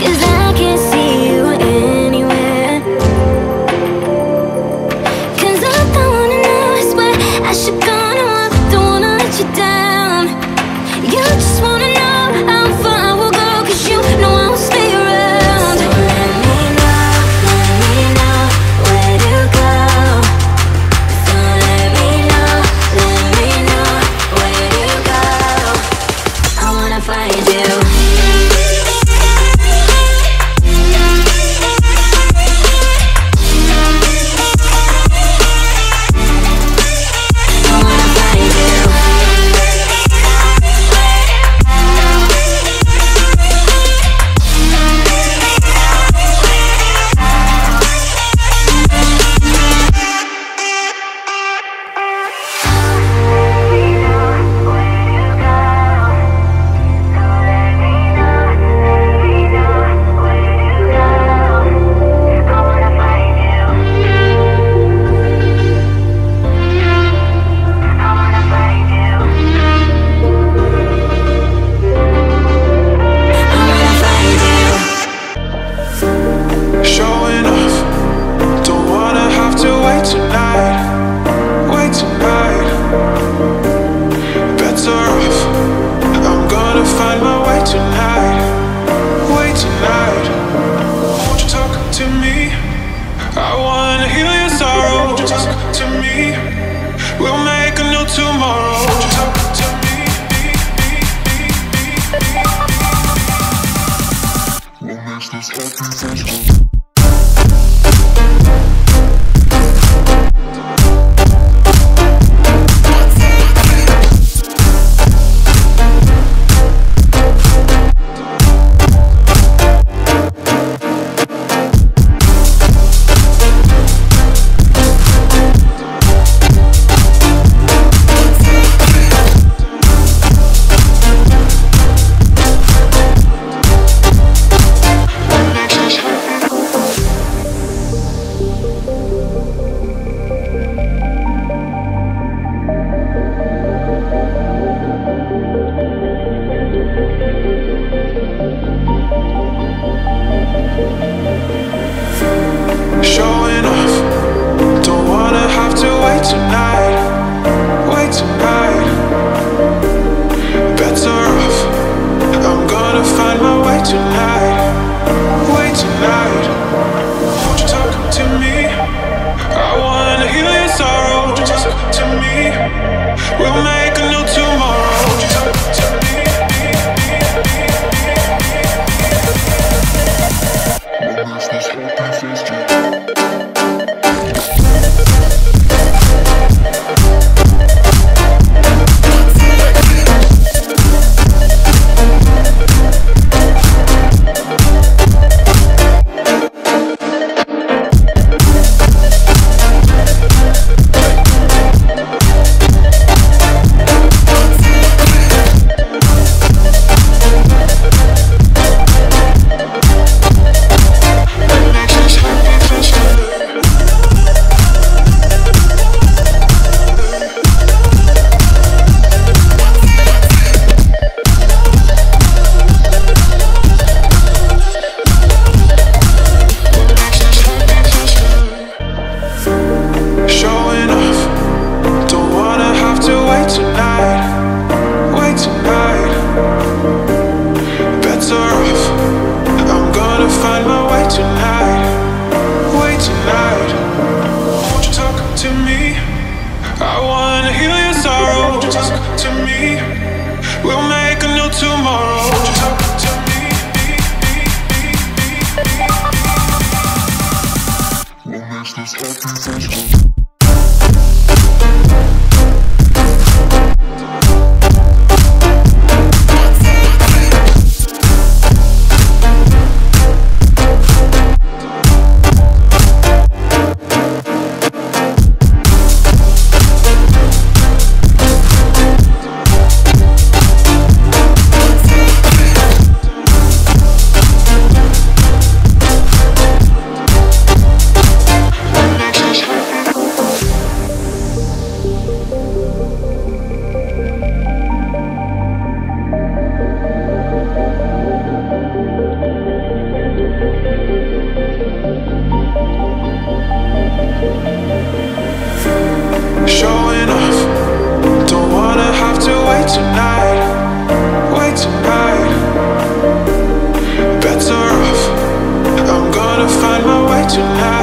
Cause I I wanna heal your sorrow. Won't you talk to me? We'll make a new tomorrow. Won't you talk to me? This happy? To have.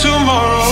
tomorrow.